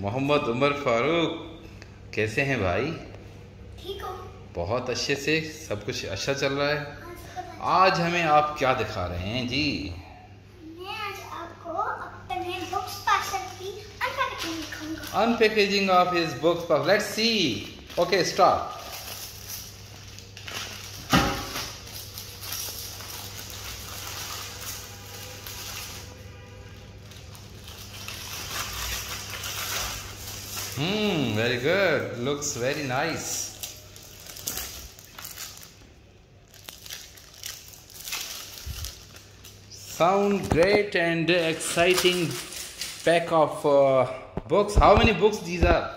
मोहम्मद उमर फारूक कैसे हैं भाई? ठीक हो। बहुत अच्छे से सब कुछ अच्छा चल रहा है। आज हमें आप क्या दिखा रहे हैं जी? मैं आज आपको अपने बुक्स की unpackaging of his books let's see okay start Hmm, very good. Looks very nice. Sound great and exciting pack of uh, books. How many books these are?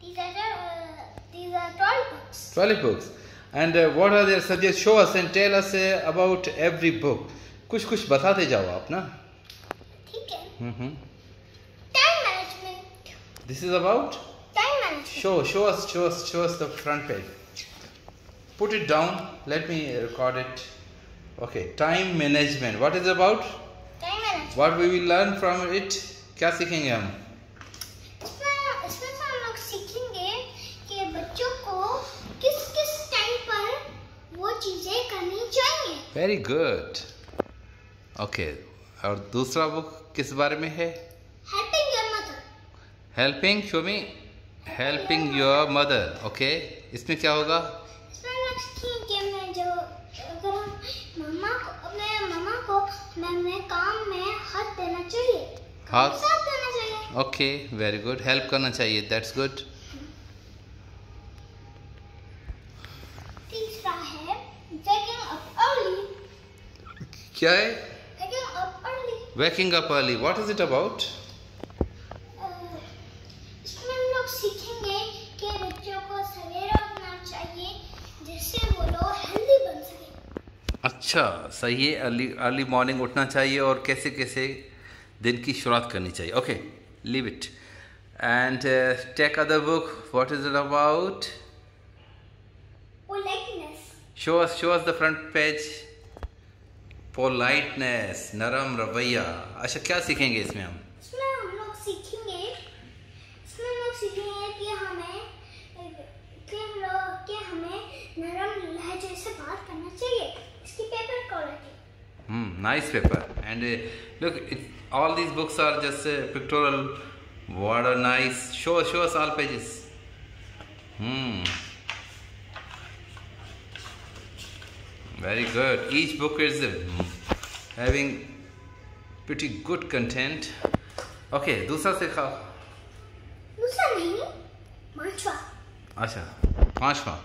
These are uh, these are toy books. 12 books. And uh, what are their subjects? Show us and tell us uh, about every book. कुछ कुछ बताते जाओ आप ना ठीक है हम्म time management This is about time management show show us show us show us the front page put it down let me record it okay time management what is about time management what we will learn from it क्या सीखेंगे हम इसमें इसमें हम लोग सीखेंगे कि बच्चों को किस किस टाइम पर वो चीज़ें करनी चाहिए वेरी गुड ओके और दूसरा बुक किस बारे में है helping your mother helping show me helping your mother okay इसमें क्या होगा? हाथ ओके वेरी गुड हेल्प करना चाहिए दैट्स गुड तीसरा waking up early क्या है? Waking up early waking up early what is it about अ, इसमें हम लोग सीखेंगे कि बच्चों को सवेरे उठना चाहिए जिससे वो लोग हेल्दी बन सके अच्छा सही है अर्ली अर्ली मॉर्निंग उठना चाहिए और कैसे कैसे दिन की शुरुआत करनी चाहिए। Okay leave it and take other book what is it about show us show us the front page politeness नरम रवैया अच्छा क्या सीखेंगे इसमें हम? इसमें हम लोग सीखेंगे इसमें हम लोग सीखेंगे कि हमें कि हम लोग कि हमें नरम लहजे से बात करना चाहिए। Hmm, nice paper. And uh, look, it, all these books are just uh, pictorial. What a nice. Show, show us all pages. Hmm. Very good. Each book is uh, having pretty good content. Okay, दूसरा सिखाओ दूसरा नहीं पांचवा अच्छा पांचवा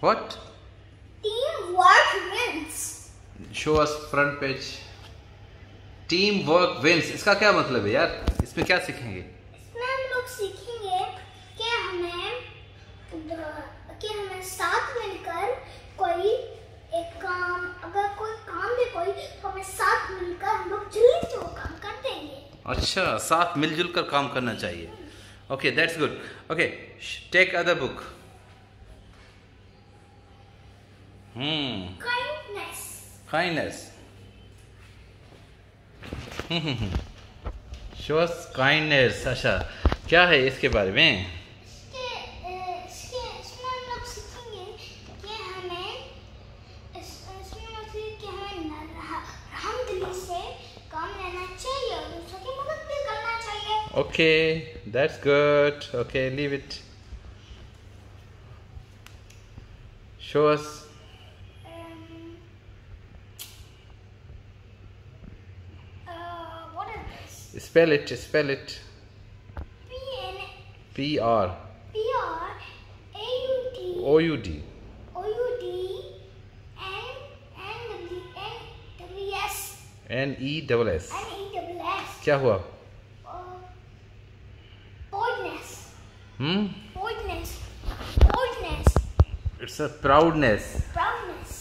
What? Work wins Show us front page. Team work wins. इसका क्या मतलब है यार? इसमें क्या सीखेंगे? इसमें हम लोग सीखेंगे कि हमें कि हमें साथ मिलकर कोई एक काम अगर कोई काम भी कोई तो हमें साथ मिलकर हम लोग वो काम कर देंगे। अच्छा साथ मिलजुल कर काम करना चाहिए। Okay that's good okay take other book hmm kindness kindness shows kindness अच्छा क्या है इसके बारे में? इसके अ, इसके इसमें हम लोग सीखेंगे कि is this? Spell it spell it P N P R P R A U T O U D O U D N N W N W S N E double S N E W S. क्या हुआ Uh, boldness, hmm boldness, boldness, it's a proudness proudness.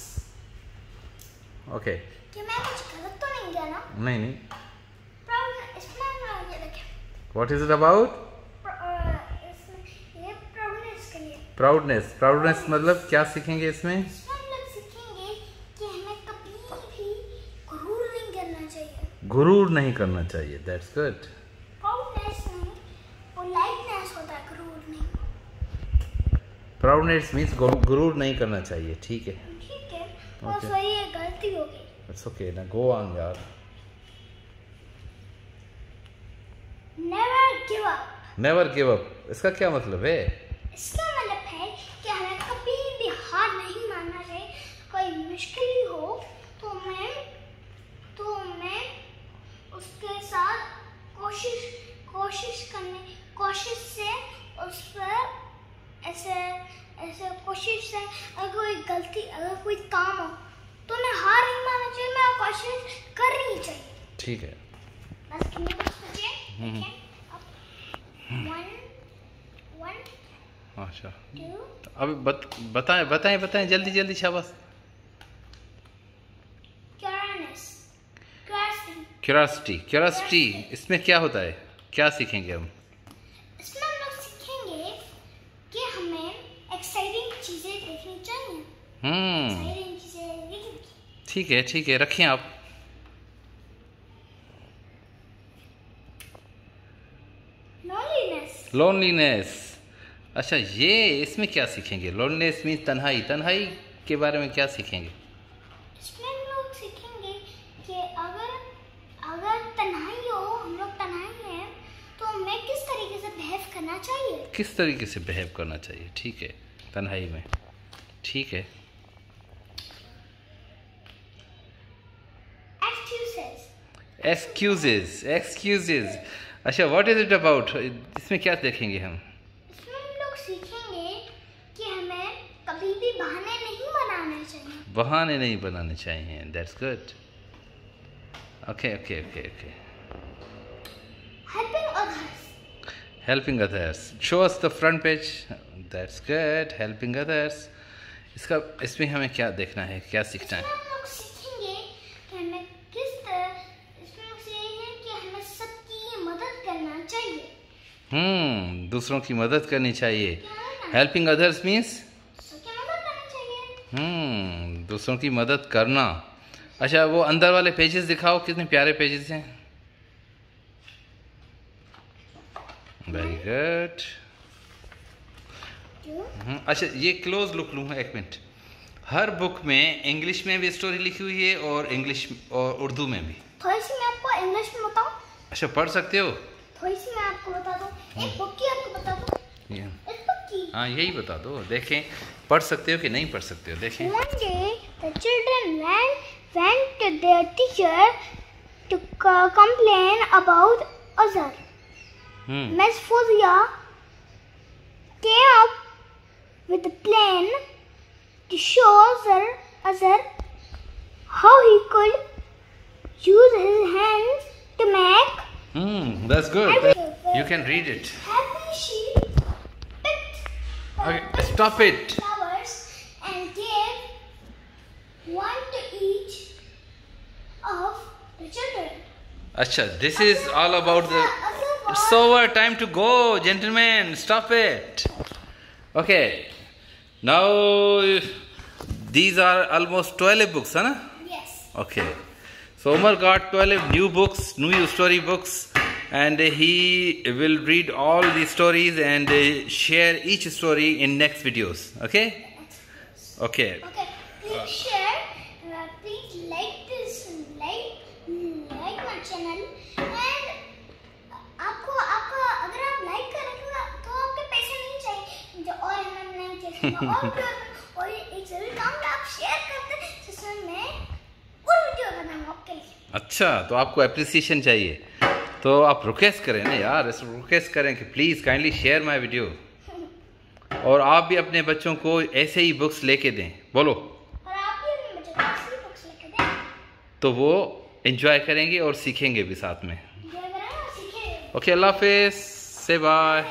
Okay कि मैं कुछ गलत तो नहीं किया ना? नहीं नहीं What is it about? Proudness uh, proudness मतलब क्या सीखेंगे इसमें? मतलब सीखेंगे कि हमें कभी भी गुरूर नहीं करना चाहिए. गुरूर नहीं करना चाहिए. दैट्स गुड प्राउडनेस पोलाइटनेस होता है गुरूर नहीं. प्राउडनेस मींस गुरूर नहीं करना चाहिए. ठीक है. ठीक है. और सॉरी गलती हो गई. इट्स ओके ना गो ऑन यार. Never give up never give up इसका क्या मतलब है? इसका मतलब है कि हमें कभी भी हार नहीं मानना चाहिए। कोई मुश्किल ही हो तो मैं तो मैं उसके साथ कोशिश कोशिश करने कोशिश से उस पर ऐसे ऐसे कोशिश से अगर कोई गलती अगर कोई काम हो तो मैं हार नहीं मानना चाहिए मैं कोशिश करनी चाहिए। ठीक है। अच्छा। टू अब बत, बताएँ बताएँ बताएँ जल्दी जल्दी शाबाश। क्यूरासिटी क्यूरासिटी इसमें क्या होता है? क्या सीखेंगे हम? इसमें हम लोग सीखेंगे कि हमें एक्साइटिंग चीज़ें देखनी चाहिए। हम्म। ठीक है ठीक है रखें आप। लोनलीनेस अच्छा ये इसमें क्या सीखेंगे? लोनलीनेस मीन्स तन्हाई। तन्हाई के बारे में क्या सीखेंगे? इसमें हम लोग सीखेंगे कि अगर अगर तन्हाई हो हम लोग तन्हाई हैं तो हमें किस तरीके से बिहेव करना चाहिए? किस तरीके से बिहेव करना चाहिए? ठीक है तन्हाई में। ठीक है। एक्सक्यूजेज एक्सक्यूजेज अच्छा व्हाट इज़ इट अबाउट इसमें क्या देखेंगे हम? इसमें हम लोग सीखेंगे कि हमें कभी भी बहाने नहीं बनाने चाहिए। बहाने नहीं बनाने चाहिए that's good okay okay okay okay helping others helping others. Show us the front page. That's good. Helping others. इसका इसमें हमें क्या देखना है? क्या सीखना है हम लोग सीखेंगे कि हमें किस तरह इसमें हम सीखेंगे कि हमें सबकी मदद करना चाहिए हम्म दूसरों की मदद करनी चाहिए। हेल्पिंग अदर्स मीन्स हम्म दूसरों की मदद करना। अच्छा वो अंदर वाले पेजेस दिखाओ कितने प्यारे पेजेस हैं। वेरी गुड अच्छा ये क्लोज लुक लूँ एक मिनट हर बुक में इंग्लिश में भी स्टोरी लिखी हुई है और इंग्लिश और उर्दू में भी। थोड़ी सी मैं आपको इंग्लिश में बताऊँ? अच्छा पढ़ सकते हो? थोड़ी सी मैं आपको बता दूँ एक बुक आपको बता दूँ ये- इस बुक की हाँ यही बता दो देखें पढ़ सकते हो कि नहीं पढ़ सकते हो देखें One day, the children went, went to their teacher to complain about Azhar. Hmm Miss Fozia came up with a plan to show Azhar, Azhar how he could use his hands to make Hmm, that's good. You can read it. Happy she picked okay, stop it. flowers and gave one to each of the children. Acha, this is all about the. It's over. Time to go, gentlemen. Stop it. Okay. Now, these are almost 12 books, huh? Yes. Okay. So Umar got 12 new books, new story books, and he will read all the stories and uh, share each story in next videos. Okay? Okay. Okay. Please share. Uh, please like this. Like like my channel. And आपको आपका अगर आप like करेंगे तो आपके पैसे नहीं चाहिए और हमें नहीं चाहिए और एक ज़रूरी काम है आप शेयर करते हैं जिसमें मैं और वीडियो बनाऊँगा आपके लिए अच्छा तो आपको अप्रिसिएशन चाहिए। तो आप रिक्वेस्ट करें ना यार रिक्वेस्ट करें कि please kindly share my video और आप भी अपने बच्चों को ऐसे ही बुक्स लेके दें। बोलो। दें। तो वो एंजॉय करेंगे और सीखेंगे भी साथ में। ओके अल्लाह हाफिज़ से बाय